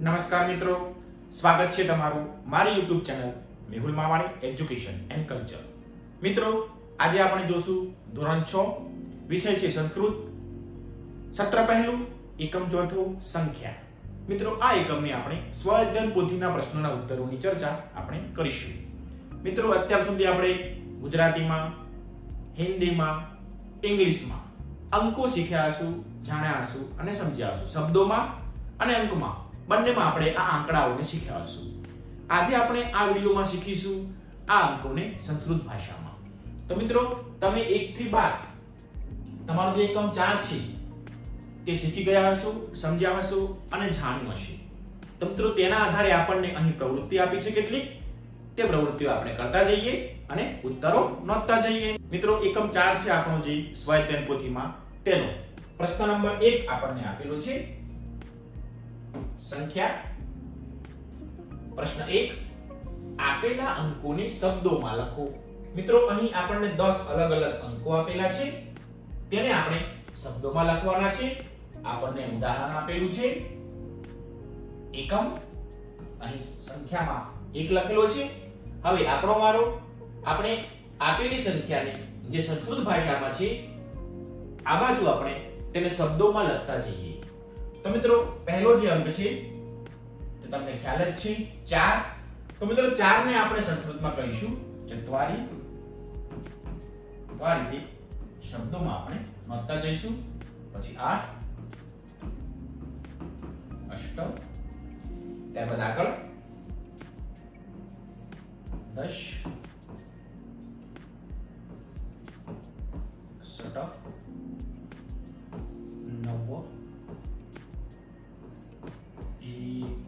નમસ્કાર મિત્રો. સ્વાગત છે તમારું મારી YouTube channel Mehul Mavani education and culture મિત્રો, આજે આપણે જોશું ધોરણ છ, વિષય છે સંસ્કૃત. સત્ર પહેલું, એકમ ચોથું, સંખ્યા. મિત્રો, આ એકમની આપણે સ્વ અધ્યયન પોથીના પ્રશ્નોના ઉત્તરોની ચર્ચા આપણે કરીશું. મિત્રો, અત્યાર સુધી આપણે ગુજરાતીમાં, હિન્દીમાં, ઇંગ્લિશમાં અંકો શીખ્યા હશું, જાણ્યા હશું અને સમજ્યા હશું. શબ્દોમાં અને અંકમાં. બંનેમાં આપણે આ આંકડાઓને શીખ્યા હશું આજે આપણે આ વિડીયોમાં શીખીશું આ અંકોને સંસ્કૃત ભાષામાં. તો મિત્રો, તમે 1 થી 12 તમારો જે એકમ 4 છે, તે શીખી ગયા હશો, સમજ્યા હશો અને જાણ્યું હશે. તો મિત્રો, તેના આધારે આપણને અહીં પ્રવૃત્તિ આપી છે કેટલીક? તે પ્રવૃત્તિઓ આપણે કરતા જઈએ અને ઉત્તરો નોંધતા જઈએ. મિત્રો, એકમ 4 છે આપણો જે સ્વયં પોથીમાં તેનો પ્રશ્ન નંબર 1 આપણને આપેલો છે સંખ્યા? પ્રશ્ન 1 આપેલા અંકોને શબ્દોમાં લખો. મિત્રો, અહીં આપણને 10 અલગ અલગ અંકો આપેલા છે. તેને આપણે શબ્દોમાં લખવાના છે. આપણને ઉદાહરણ આપેલું છે. એકમ. અહીં સંખ્યામાં એક લખેલો છે. હવે આપણો વારો આપણે આપેલી સંખ્યાને જે સંસ્કૃત ભાષામાં છે, આ બાજુ આપણે તેને શબ્દોમાં લખતા જઈએ. તો મિત્રો, પહેલો જે અંક છે, તે તમને ખ્યાલ જ છે 4 તો મિત્રો 4 ને આપણે સંસ્કૃતમાં કહીશું, ચત્વારી. તો શબ્દોમાં આપણે નોંધતા જઈશું. પછી 8 અષ્ટ. ત્યારબાદ આગળ. 10 સટક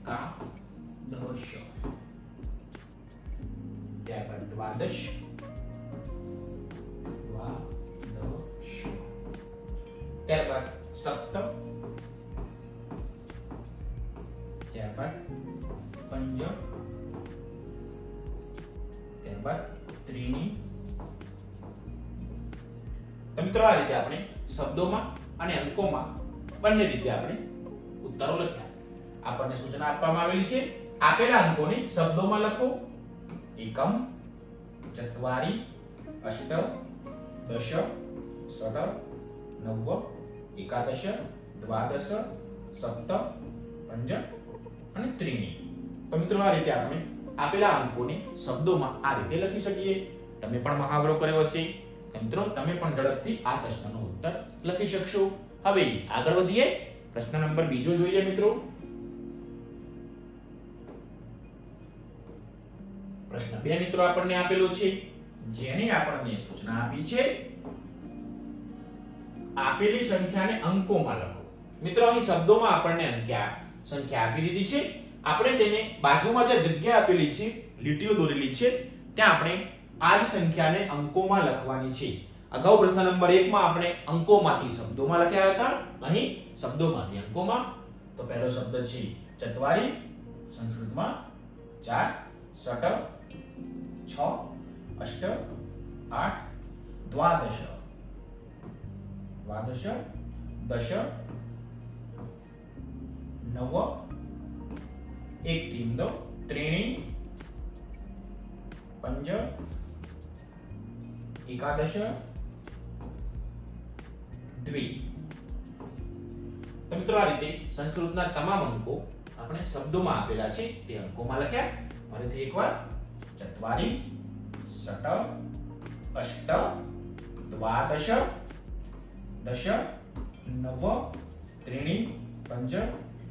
એકાદશ ત્યારબાદ દ્વાદશ દ્વાદશ ત્યારબાદ સપ્ત ત્યારબાદ પંચ ત્યારબાદ ત્રીણી તો મિત્રો આ રીતે આપણે શબ્દોમાં અને અંકોમાં બંને રીતે આપણે ઉત્તરો લખ્યા આપણને સૂચના આપવામાં આવેલી છે. આપેલા અંકોને શબ્દોમાં લખો. એકમ, ચત્વારી, અષ્ટ, દશ ષટ નવ, એકાદશ, દ્વાદશ, સપ્ત પંજ અને ત્રીણી તો મિત્રો આ રીતે આપણે આપેલા અંકોને શબ્દોમાં આ રીતે લખી શકીએ. તમે પણ મહાવરો કર્યો હશે. મિત્રો, તમે પણ ઝડપથી આ પ્રશ્નનો ઉત્તર લખી શકશો. હવે આગળ વધીએ. પ્રશ્ન નંબર બીજો જોઈએ મિત્રો. પ્રશ્ન. બે મિત્રો આપણને આપેલો છે, જેને આપણને સૂચના આપી છે, આપેલી સંખ્યાને અંકોમાં લખો. મિત્રો, અહીં શબ્દોમાં આપણને અંક્યા સંખ્યા આપી દીધી છે. આપણે તેને બાજુમાં જે જગ્યા આપેલી છે, લીટીઓ દોરેલી છે, ત્યાં આપણે આ જ સંખ્યાને અંકોમાં લખવાની છે. અગાઉ પ્રશ્ન નંબર 1 માં આપણે અંકોમાંથી શબ્દોમાં લખ્યા હતા. અહીં શબ્દોમાંથી અંકોમાં. તો પહેલો શબ્દ છે, ચત્વારી. સંસ્કૃતમાં 4 ષટ 6 અષ્ટ આઠ દ્વાદશ દ્વાદશ દશ નવ એક તીન દો ત્રીણી પંચ એકાદશ દ્વિ મિત્રો આ રીતે સંસ્કૃતના તમામ અંકો આપણે શબ્દોમાં આપેલા છે તે અંકોમાં લખ્યા. ફરીથી એકવાર, ચત્વારી સટ અષ્ટ, દ્વાદશ, દશ, નવ, ત્રીણી, પંચ,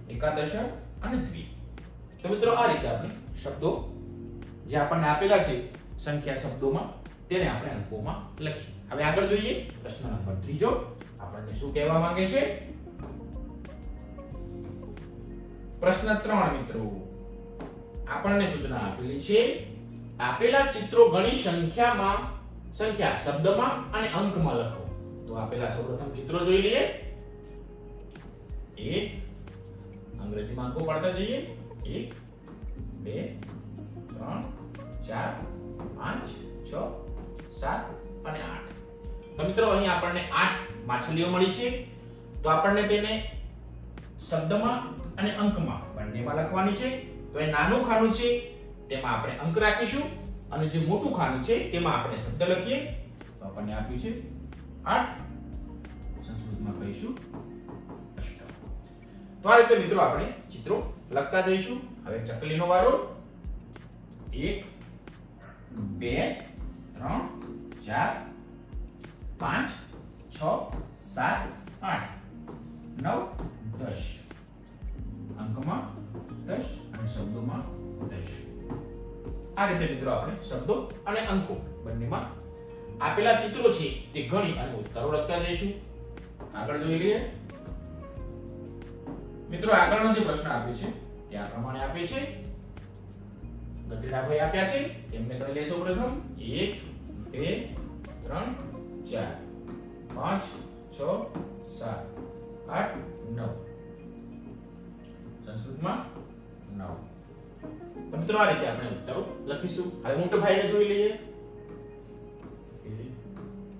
એકાદશ અને દ્વિ. તો મિત્રો આ રીતે આપણે શબ્દો જે આપણને આપેલા છે, સંખ્યા શબ્દોમાં, તેને આપણે અંકોમાં લખીએ. હવે આગળ જોઈએ, પ્રશ્ન નંબર ત્રીજો. આપણને શું કહેવા માંગે છે? પ્રશ્ન ત્રણ મિત્રો. આપણને સૂચના આપેલી છે. આપેલા ચિત્રો ઘણી સંખ્યામાં, સંખ્યા શબ્દમાં અને અંકમાં લખો. તો આપેલા સૌપ્રથમ ચિત્રો જોઈ લઈએ. એક અંગ્રેજીમાં અંકો પાડતા જઈએ. એક, બે, ત્રણ, ચાર, પાંચ, છ, સાત અને આઠ. તો મિત્રો, અહીં આપણને આઠ માછલીઓ મળી છે. તો આપણને તેને શબ્દમાં અને અંકમાં બંનેમાં લખવાની છે. તો એ નાનું ખાનું છે, તેમાં આપણે અંક રાખીશું અને જે મોટું ખાનું છે, તેમાં આપણે શબ્દ લખીએ. તો આપણને આપ્યું છે 8 સંસ્કૃતમાં કહીશું તો આ રીતે મિત્રો આપણે ચિત્રો લખતા જઈશું. હવે ચકલીનો વારો. 1 2 3 4 5 6 7 8 9 10 અંકમાં 10 શબ્દોમાં 10 આ રીતે મિત્રો આપણે શબ્દો અને અંકો બંનેમાં આપેલા ચિત્રો છે તે ગણી અને ઉત્તરો લખતા જઈશું. આગળ જોઈ લઈએ. મિત્રો આગળનો જે પ્રશ્ન આપ્યો છે તે આ પ્રમાણે આપ્યો છે. ગતિડાભાઈ આપ્યા છે. તેમને કરી લેશો પ્રથમ. 1 2 3 4 5 6 7 8 9 સંસ્કૃતમાં 9 તો મિત્રો, આ રીતે આપણે ઉત્તરો લખીશું. હવે મોટો ભાઈને જોઈ લઈએ. 1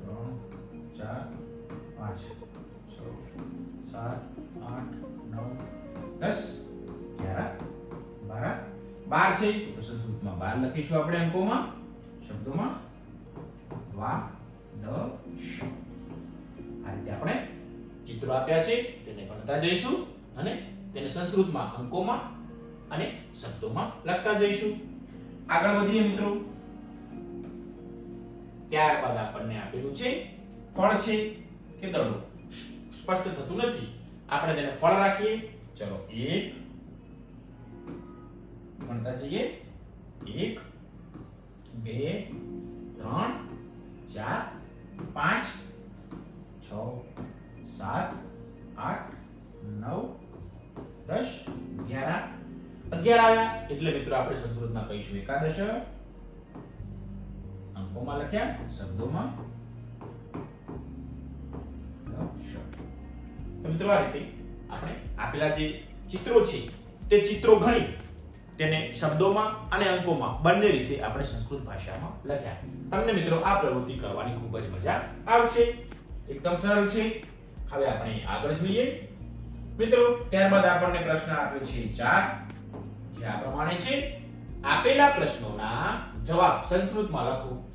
3 4 5 6 7 8 9 10 11 12 બાર છે. સંસ્કૃતમાં બાર લખીશું આપણે અંકોમાં, શબ્દોમાં. વા, દ, શ. આ રીતે આપણે ચિત્રો આપ્યા છે. તેને ગણતા જઈશું અને તેને સંસ્કૃતમાં અંકોમાં અને શબ્દોમાં લખતા જઈશું. આગળ વધીએ મિત્રો. ત્યારબાદ આપણને આપેલું છે ફળ છે કે દડો સ્પષ્ટ થતું નથી. આપણે તેને ફળ રાખીએ. ચલો, એક. ગણતા જઈએ. એક, બે, ત્રણ, ચાર, પાંચ, છ, સાત, આઠ, નવ, દસ, અગિયાર અગિયાર આવ્યા. એટલે મિત્રો આપણે સંસ્કૃતમાં કહીશું એકાદશ. અંકોમાં લખ્યા, શબ્દોમાં. મિત્રો આ રીતે આપણે આપેલા જે ચિત્રો છે, તે ચિત્રો ગણી તેને શબ્દોમાં અને અંકોમાં બંને રીતે આપણે સંસ્કૃત ભાષામાં લખ્યા. તમને મિત્રો આ પ્રવૃત્તિ કરવાની ખૂબ જ મજા આવશે. એકદમ સરળ છે. હવે આપણે આગળ જોઈએ. મિત્રો, ત્યારબાદ આપણને પ્રશ્ન આપ્યો છે ચાર. જે આ પ્રમાણે છે, આપેલા પ્રશ્નોના જવાબ સંસ્કૃતમાં લખો.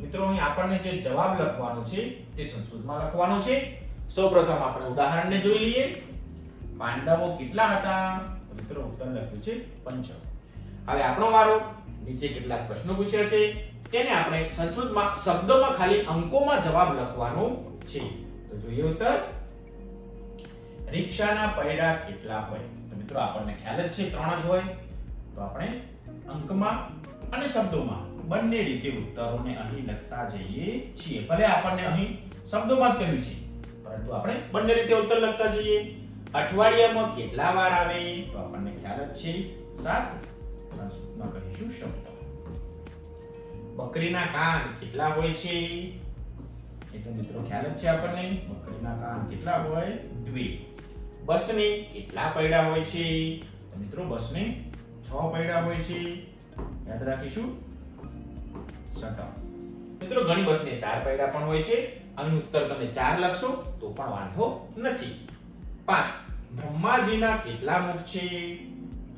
મિત્રો, અહીં આપણને જે જવાબ લખવાનો છે, તે સંસ્કૃતમાં લખવાનો છે. સૌપ્રથમ આપણે ઉદાહરણને જોઈ લઈએ. પાંડવો કેટલા હતા? મિત્રો, ઉત્તર લખ્યું છે પંચ હવે આપણો વારો, નીચે કેટલાક પ્રશ્નો પૂછ્યા છે. તેને આપણે સંસ્કૃતમાં શબ્દોમાં ખાલી અંકોમાં જવાબ લખવાનો છે. તો જોઈએ ઉત્તર. રિક્ષાના પૈડા કેટલા હોય? તો મિત્રો આપણને ખ્યાલ જ છે ત્રણ જ હોય. તો આપણે અંકમાં અને શબ્દોમાં બંને રીતે ઉત્તરોને અહીં લખતા જઈએ છીએ. ભલે આપણને અહીં શબ્દોમાં જ કહ્યું છે, પરંતુ આપણે બંને રીતે ઉત્તર લખતા જઈએ. અઠવાડિયામાં કેટલા વાર આવે? તો આપણને ખ્યાલ જ છે સાત. સંસ્કૃતમાં કહીશું શબ્દ. બકરીના કાન કેટલા હોય છે? એ તો મિત્રો ખ્યાલ જ છે આપણને. બકરીના કાન કેટલા હોય? દ્વે. બસને કેટલા પૈડા હોય છે? તો મિત્રો, બસને છ પૈડા હોય છે. યાદ રાખીશું. સટમ મિત્રો, ઘણી બસને ચાર પૈડા પણ હોય છે. આનું ઉત્તર તમે ચાર લખશો, તો પણ વાંધો નથી. પાંચ. બ્રહ્માજીના કેટલા મુખ છે?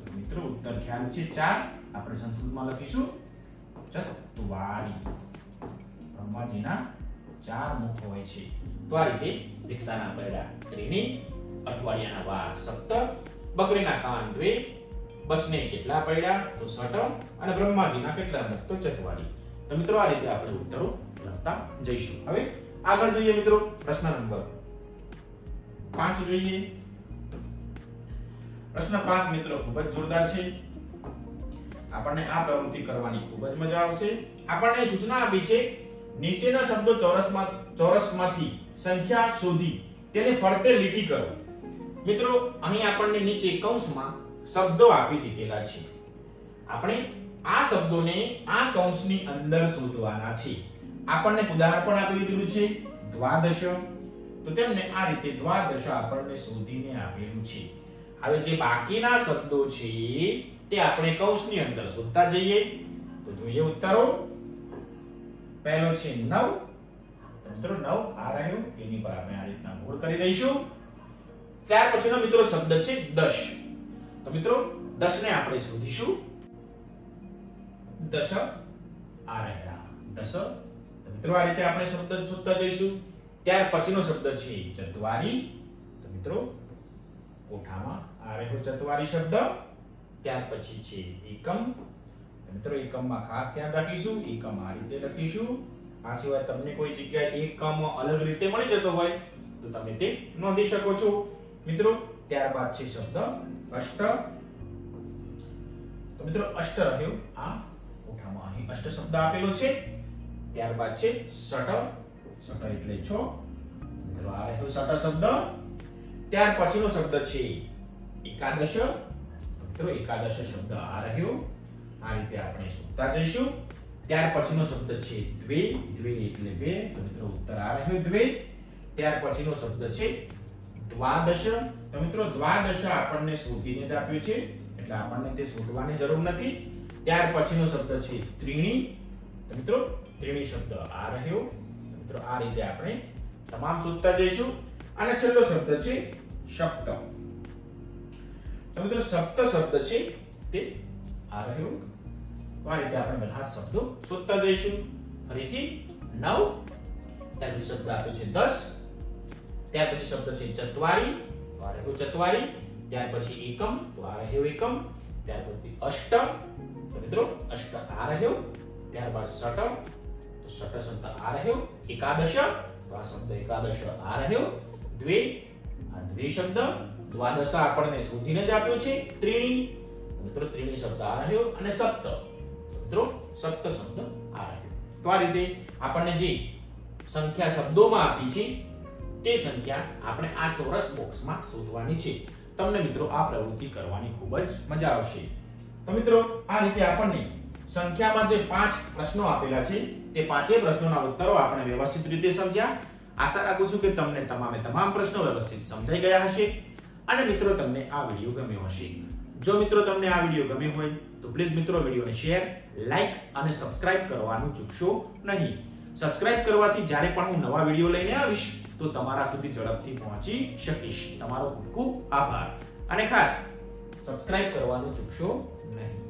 તો મિત્રો, ઉત્તર ખ્યાલ છે ચાર. આપણે સંસ્કૃતમાં લખીશું. ચતુવારી બ્રહ્માજીના ચાર મુખ હોય છે. તો આ રીતે રિક્ષાના પૈડા ત્રીની અઠવાડિયાના વાર સપ્તમ બકરીના કાન દ્વે બસને કેટલા પૈડા તો સટમ અને બ્રહ્માજીના કેટલા મુખ તો ચતવાડી તો મિત્રો આ રીતે આપણે ઉત્તરો લખતા જઈશું હવે આગળ જોઈએ મિત્રો પ્રશ્ન નંબર પાંચ જોઈએ પ્રશ્ન પાંચ મિત્રો ખૂબ જ જોરદાર છે આપણને આ પ્રવૃત્તિ કરવાની ખૂબ જ મજા આવશે આપણને સૂચના આપી છે નીચેના શબ્દો ચોરસમાં ચોરસમાંથી સંખ્યા શોધી તેને ફરતે લીટી કરો મિત્રો, અહીં આપણને નીચે કૌંસમાં શબ્દો આપી દીધેલા છે. આપણે આ શબ્દોને આ કૌંસની અંદર શોધવાના છે. આપણને ઉદાહરણ પણ આપી દીધેલું છે, દ્વાદશ. તો તેમને આ રીતે દ્વાદશ આપણને શોધીને આપેલું છે. હવે જે બાકીના શબ્દો છે, તે આપણે કૌંસની અંદર શોધતા જઈએ. તો જોઈએ ઉત્તરો. પહેલો છે નવ. મિત્રો, નવ આ રહ્યો, તેની પર આપણે આ રીતના મૂળ કરી દઈશું. ત્યાર પછીનો મિત્રો શબ્દ છે દશ. તો મિત્રો, દશને આપણે શોધીશું. દશ આ રહેલા દશ. તો મિત્રો આ રીતે આપણે શબ્દ શોધતા જઈશું. ત્યાર પછીનો શબ્દ છે ચતવારી. તો મિત્રો, કોઠામાં આ રહ્યો ચતવારી શબ્દ. ત્યાર પછી છે એકમ. મિત્રો, એકમમાં ખાસ ધ્યાન રાખીશું. એકમ આ રીતે લખીશું. આ સિવાય તમને કોઈ જગ્યાએ એકમ અલગ રીતે મળી જતો હોય, તો તમે તે નોંધી શકો છો. મિત્રો, ત્યારબાદ છે શબ્દ અષ્ટ. તો મિત્રો, અષ્ટ રહ્યો આ કોઠામાં. અહીં અષ્ટ શબ્દ આપેલો છે. ત્યારબાદ છે સટ. સટ એટલે છ. મિત્રો, આ રહ્યો સટ શબ્દ. ત્યાર પછીનો શબ્દ છે એકાદશ. મિત્રો, એકાદશ શબ્દ આ રહ્યો. આ રીતે આપણે શોધતા જઈશું. ત્યાર પછીનો શબ્દ છે દ્વે. દ્વે એટલે બે. તો મિત્રો, ઉત્તર આ રહ્યો દ્વે. ત્યાર પછીનો શબ્દ છે દ્વાદશ, તો મિત્રો દ્વાદશ આપણને શોધીને જ આપ્યું છે, એટલે આપણને તે શોધવાની જરૂર નથી. ત્યાર પછીનો શબ્દ છે ત્રીણી. તો મિત્રો, ત્રીણી શબ્દ આ રહ્યો. મિત્રો, આ રીતે આપણે તમામ શોધતા જઈશું. અને છેલ્લો શબ્દ છે સપ્ત. તો મિત્રો, સપ્ત શબ્દ છે તે આ રહ્યો. તો આ રીતે આપણે બધા શબ્દો શોધતા જઈશું. ફરીથી નવ. ત્યાર શબ્દ આપ્યો છે દસ. ત્યાર પછી શબ્દ છે ચતવારી તો આ રહ્યું ચતવારી ત્યાર પછી એકમ તો આ રહ્યો એકમ. ત્યાર પછી અષ્ટ તો મિત્રો અષ્ટ આ રહ્યો. ત્યારબાદ સટ તો સટ શબ્દ આ રહ્યો. એકાદશ તો આ શબ્દ એકાદશ આ રહ્યો. દ્વે આ દ્વે શબ્દ. દ્વાદશ આપણને શોધીને જ આપ્યો છે ત્રીણી. મિત્રો ત્રીણી શબ્દ આ રહ્યો અને સપ્ત. મિત્રો સપ્ત શબ્દ આ રહ્યો. તો આ રીતે આપણને જે સંખ્યા શબ્દોમાં આપી છે તે સંખ્યા આપણે આ ચોરસ બોક્સમાં શોધવાની છે. તમને મિત્રો આ પ્રવૃત્તિ કરવાની ખૂબ જ મજા આવશે. તો મિત્રો, આ રીતે આપણને સંખ્યામાં જે પાંચ પ્રશ્નો આપેલા છે, તે પાંચેય પ્રશ્નોના ઉત્તરો આપણે વ્યવસ્થિત રીતે સમજ્યા. આશા રાખું છું કે તમને તમામે તમામ પ્રશ્નો વ્યવસ્થિત સમજાઈ ગયા હશે. અને મિત્રો, તમને આ વીડિયો ગમ્યો હશે. જો મિત્રો તમને આ વીડિયો ગમ્યો હોય, તો પ્લીઝ મિત્રો વિડીયોને શેર, લાઈક અને સબસ્ક્રાઇબ કરવાનું ચૂકશો નહીં. સબસ્ક્રાઇબ કરવાથી જ્યારે પણ હું નવા વીડિયો લઈને આવીશ, તો તમારા સુધી ઝડપથી પહોંચી શકીશ. તમારો ખૂબ ખૂબ આભાર. અને ખાસ સબસ્ક્રાઇબ કરવાનું ચૂકશો નહીં.